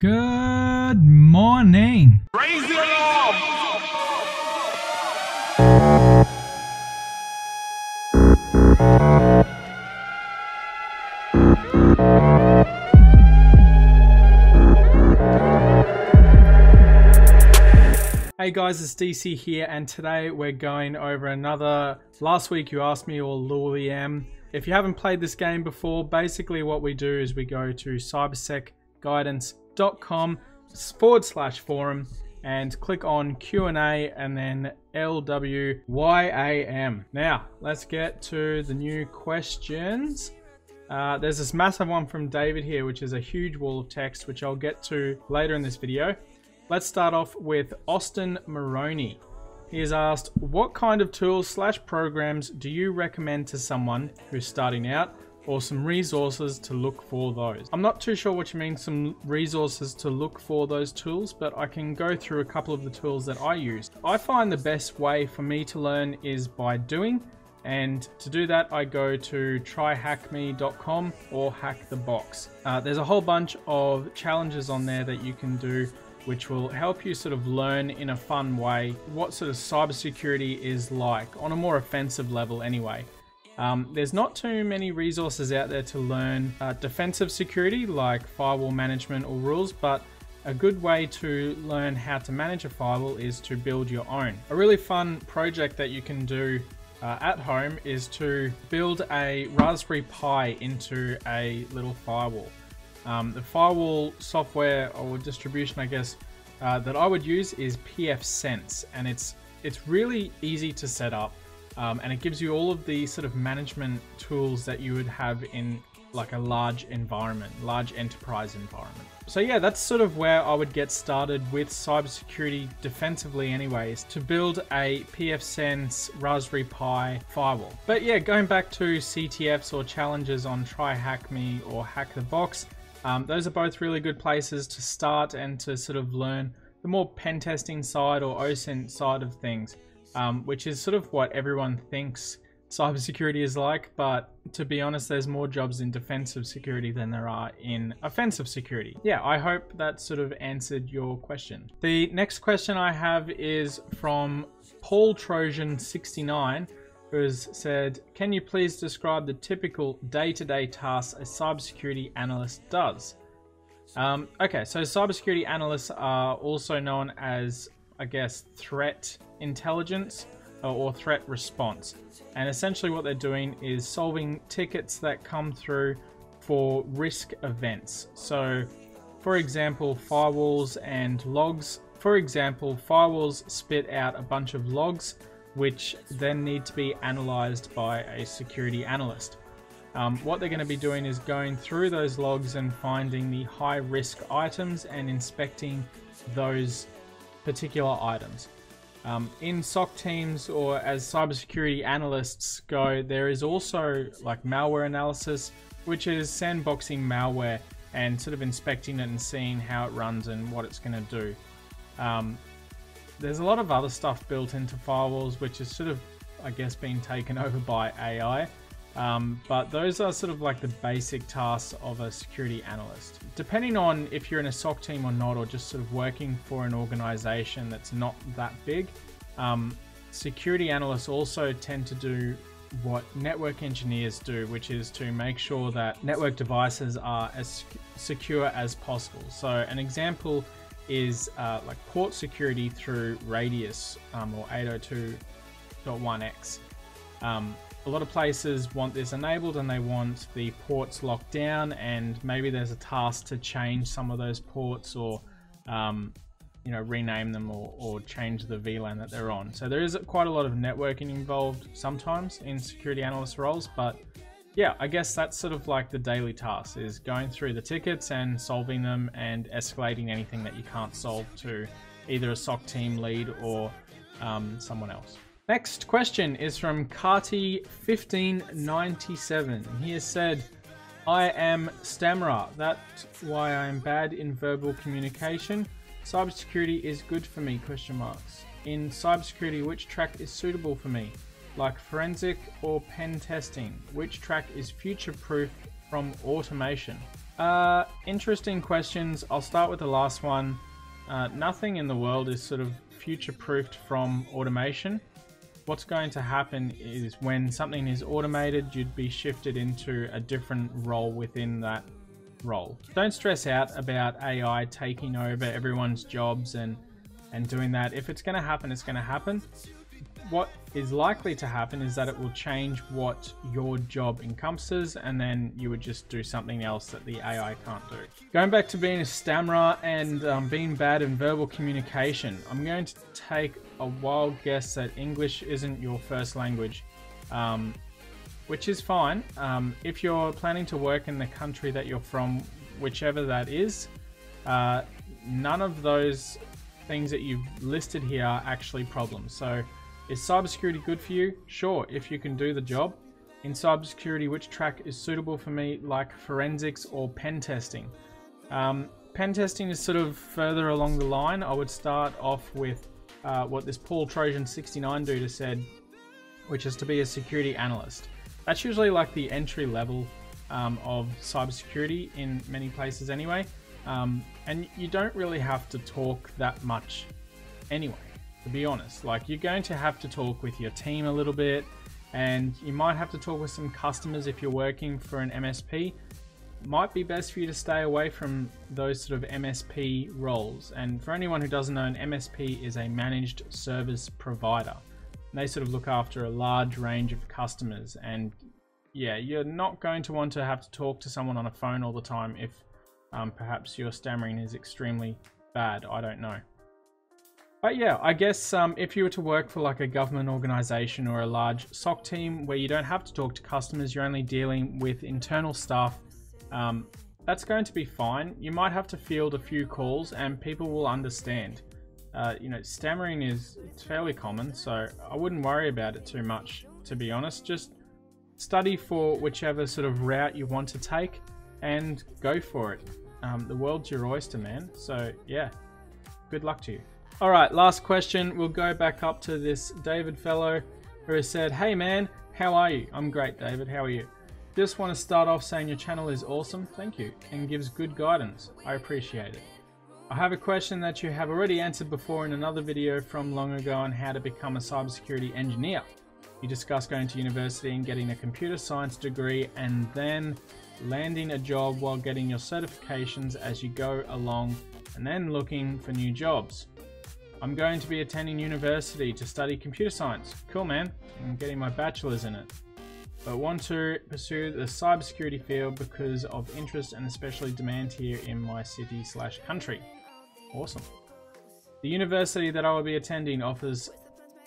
Good morning. Raise the alarm! Hey guys, it's DC here, and today we're going over another. Last week you asked me, or LWYAM. If you haven't played this game before, basically what we do is we go to cybersecguidance.com forward slash forum and click on Q&A and then LWYAM. Now, let's get to the new questions. Uh, there's this massive one from David here, which is a huge wall of text, which I'll get to later in this video. Let's start off with Austin Maroney. He has asked, what kind of tools slash programs do you recommend to someone who's starting out or some resources to look for those? I'm not too sure what you mean some resources to look for those tools, but I can go through a couple of the tools that I use. I find the best way for me to learn is by doing and to do that, I go to tryhackme.com or hack the box. Uh, there's a whole bunch of challenges on there that you can do which will help you sort of learn in a fun way what sort of cybersecurity is like on a more offensive level anyway. Um, there's not too many resources out there to learn uh, defensive security like firewall management or rules, but a good way to learn how to manage a firewall is to build your own. A really fun project that you can do uh, at home is to build a Raspberry Pi into a little firewall. Um, the firewall software or distribution, I guess, uh, that I would use is pfSense, and it's it's really easy to set up, um, and it gives you all of the sort of management tools that you would have in like a large environment, large enterprise environment. So yeah, that's sort of where I would get started with cybersecurity defensively anyways, to build a pfSense Raspberry Pi firewall. But yeah, going back to CTFs or challenges on Try Hack Me or Hack the Box, um, those are both really good places to start and to sort of learn the more pen testing side or OSINT side of things, um, which is sort of what everyone thinks cybersecurity is like. But to be honest, there's more jobs in defensive security than there are in offensive security. Yeah, I hope that sort of answered your question. The next question I have is from Paul Trojan69 who has said, Can you please describe the typical day to day tasks a cybersecurity analyst does? Um, okay, so cybersecurity analysts are also known as, I guess, threat intelligence or threat response. And essentially, what they're doing is solving tickets that come through for risk events. So, for example, firewalls and logs. For example, firewalls spit out a bunch of logs which then need to be analyzed by a security analyst. Um, what they're going to be doing is going through those logs and finding the high risk items and inspecting those particular items. Um, in SOC teams or as cybersecurity analysts go, there is also like malware analysis, which is sandboxing malware and sort of inspecting it and seeing how it runs and what it's going to do. Um, there's a lot of other stuff built into firewalls, which is sort of, I guess, being taken over by AI. Um, but those are sort of like the basic tasks of a security analyst. Depending on if you're in a SOC team or not, or just sort of working for an organization that's not that big, um, security analysts also tend to do what network engineers do, which is to make sure that network devices are as secure as possible. So, an example is uh, like port security through Radius um, or 802.1x. Um, a lot of places want this enabled and they want the ports locked down and maybe there's a task to change some of those ports or um, you know rename them or, or change the VLAN that they're on. So there is quite a lot of networking involved sometimes in security analyst roles, but yeah, I guess that's sort of like the daily task is going through the tickets and solving them and escalating anything that you can't solve to either a SOC team lead or um, someone else. Next question is from Carty1597. He has said, I am stammerer. That's why I am bad in verbal communication. Cybersecurity is good for me, question marks. In cybersecurity, which track is suitable for me? like forensic or pen testing? Which track is future proof from automation? Uh, interesting questions. I'll start with the last one. Uh, nothing in the world is sort of future-proofed from automation. What's going to happen is when something is automated, you'd be shifted into a different role within that role. Don't stress out about AI taking over everyone's jobs and and doing that. If it's going to happen, it's going to happen what is likely to happen is that it will change what your job encompasses and then you would just do something else that the AI can't do. Going back to being a stammerer and um, being bad in verbal communication, I'm going to take a wild guess that English isn't your first language, um, which is fine. Um, if you're planning to work in the country that you're from, whichever that is, uh, none of those things that you've listed here are actually problems. So is cybersecurity good for you? Sure, if you can do the job. In cybersecurity, which track is suitable for me, like forensics or pen testing? Um, pen testing is sort of further along the line. I would start off with uh, what this Paul Trojan 69 dude has said, which is to be a security analyst. That's usually like the entry level um, of cybersecurity in many places anyway. Um, and you don't really have to talk that much anyway to be honest. Like, you're going to have to talk with your team a little bit, and you might have to talk with some customers if you're working for an MSP. Might be best for you to stay away from those sort of MSP roles. And for anyone who doesn't know, an MSP is a managed service provider. They sort of look after a large range of customers, and yeah, you're not going to want to have to talk to someone on a phone all the time if um, perhaps your stammering is extremely bad. I don't know. But yeah, I guess um, if you were to work for like a government organization or a large SOC team where you don't have to talk to customers, you're only dealing with internal staff, um, that's going to be fine. You might have to field a few calls and people will understand. Uh, you know, stammering is fairly common, so I wouldn't worry about it too much, to be honest. Just study for whichever sort of route you want to take and go for it. Um, the world's your oyster, man. So yeah, good luck to you. All right, last question. We'll go back up to this David fellow who has said, Hey man, how are you? I'm great, David. How are you? Just want to start off saying your channel is awesome. Thank you. And gives good guidance. I appreciate it. I have a question that you have already answered before in another video from long ago on how to become a cybersecurity engineer. You discussed going to university and getting a computer science degree and then landing a job while getting your certifications as you go along and then looking for new jobs. I'm going to be attending university to study computer science. Cool, man. I'm getting my bachelor's in it. But want to pursue the cybersecurity field because of interest and especially demand here in my city slash country. Awesome. The university that I will be attending offers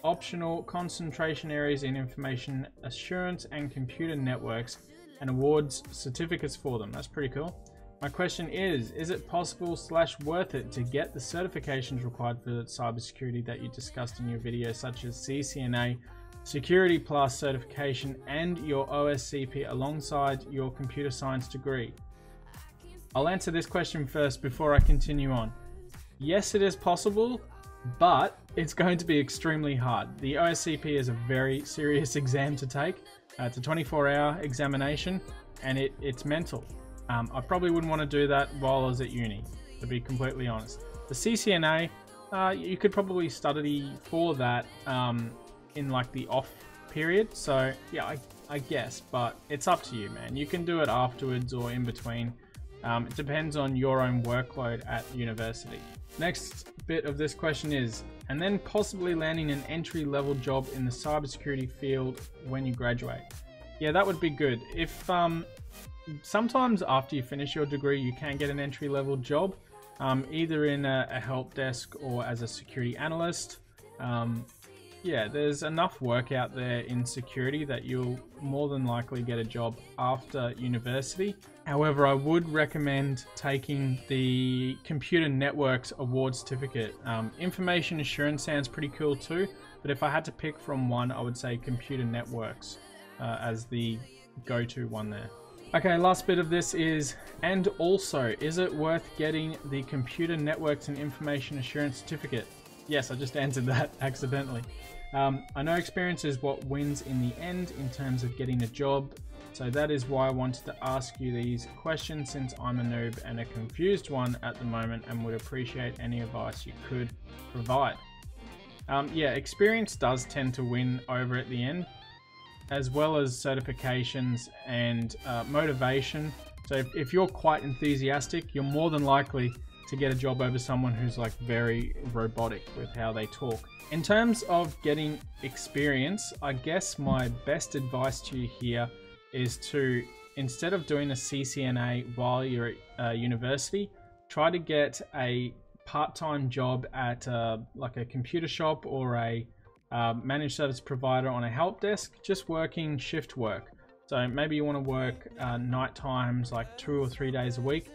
optional concentration areas in information assurance and computer networks and awards certificates for them. That's pretty cool. My question is, is it possible slash worth it to get the certifications required for cybersecurity that you discussed in your video, such as CCNA, Security Plus certification, and your OSCP alongside your computer science degree? I'll answer this question first before I continue on. Yes, it is possible, but it's going to be extremely hard. The OSCP is a very serious exam to take. Uh, it's a 24 hour examination and it, it's mental. Um, I probably wouldn't want to do that while I was at uni, to be completely honest. The CCNA, uh, you could probably study for that um, in like the off period. So yeah, I, I, guess, but it's up to you, man. You can do it afterwards or in between. Um, it depends on your own workload at university. Next bit of this question is, and then possibly landing an entry level job in the cybersecurity field when you graduate. Yeah, that would be good. If um, sometimes after you finish your degree, you can get an entry level job, um, either in a, a, help desk or as a security analyst. Um, yeah, there's enough work out there in security that you'll more than likely get a job after university. However, I would recommend taking the Computer Networks Award Certificate. Um, information assurance sounds pretty cool too, but if I had to pick from one, I would say Computer Networks uh, as the go-to one there. Okay, last bit of this is, and also, is it worth getting the Computer Networks and Information Assurance Certificate? Yes, I just answered that accidentally. Um, I know experience is what wins in the end in terms of getting a job, So that is why I wanted to ask you these questions since I'm a noob and a confused one at the moment and would appreciate any advice you could provide. Um, yeah, experience does tend to win over at the end, as well as certifications and uh, motivation. So if, if you're quite enthusiastic, you're more than likely to get a job over someone who's like very robotic with how they talk. In terms of getting experience, I guess my best advice to you here is to, instead of doing a CCNA while you're at uh, university, try to get a part-time job at uh, like a computer shop or a uh, managed service provider on a help desk, just working shift work. So maybe you want to work uh, night times, like two or three days a week.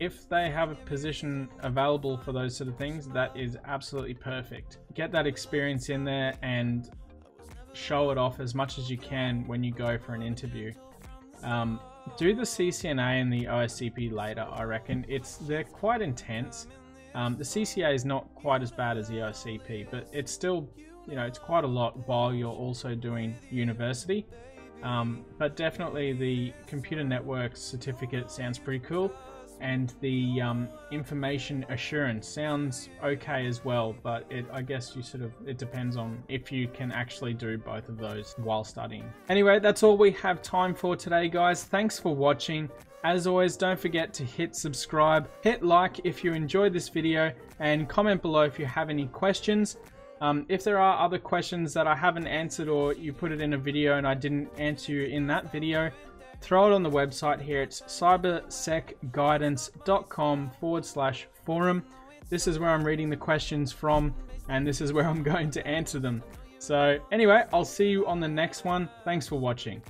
If they have a position available for those sort of things, that is absolutely perfect. Get that experience in there and show it off as much as you can when you go for an interview. Um, do the CCNA and the OSCP later, I reckon. It's They're quite intense. Um, the CCA is not quite as bad as the OSCP, but it's still, you know, it's quite a lot while you're also doing university. Um, but definitely the computer network certificate sounds pretty cool and the um, information assurance sounds okay as well but it i guess you sort of it depends on if you can actually do both of those while studying. Anyway that's all we have time for today guys. Thanks for watching. As always don't forget to hit subscribe hit like if you enjoyed this video and comment below if you have any questions um, if there are other questions that I haven't answered or you put it in a video and I didn't answer you in that video, throw it on the website here. It's cybersecguidance.com forward slash forum. This is where I'm reading the questions from, and this is where I'm going to answer them. So, anyway, I'll see you on the next one. Thanks for watching.